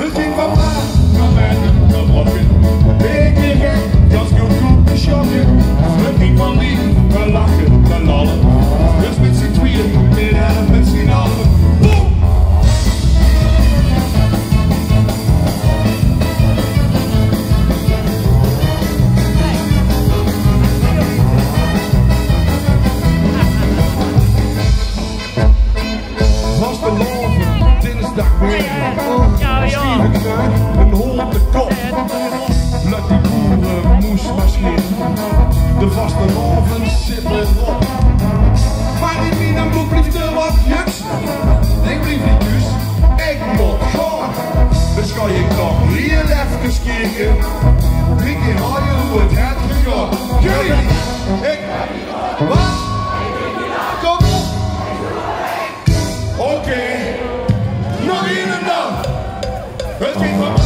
Het loven, dinsdag weer. Ja, joh. Een op de kop. Laat die boeren moes maar scheren. De vaste loven zitten erop. Maar die Mina moet blijft er wat juts. Ik blijf niet dus, ik moet gaan. Dus ga je toch hier even kijken. Drie keer al je hoe het gaat gegaan. Jullie, ik, wat? Street.